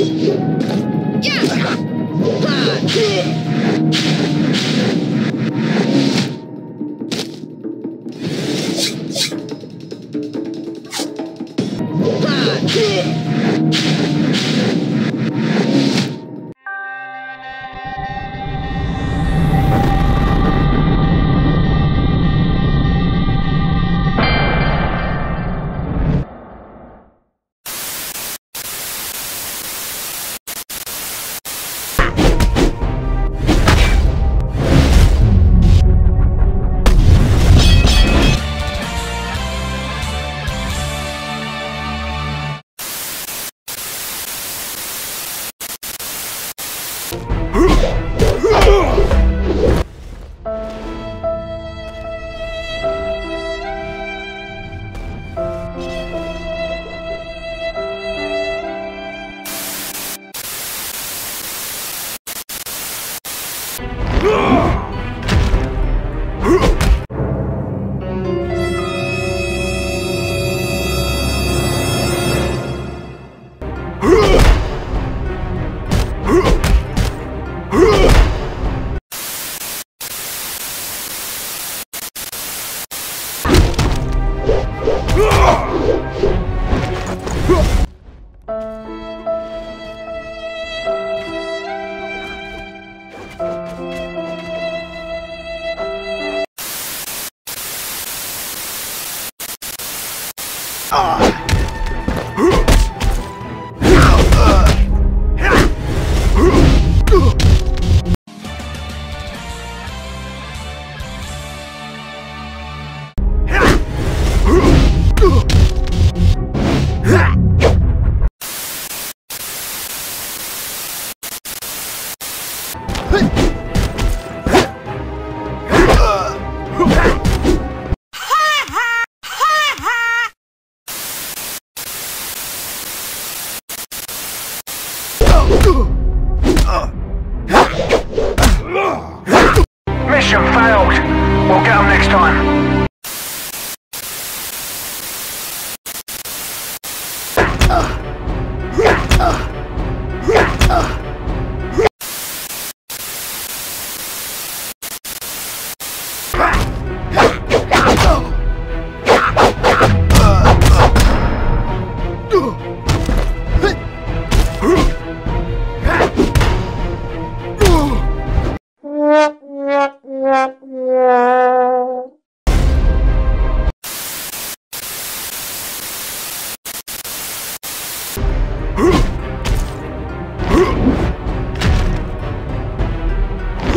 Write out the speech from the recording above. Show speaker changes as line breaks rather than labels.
Yeah! Huh? Ah!
time. Oh!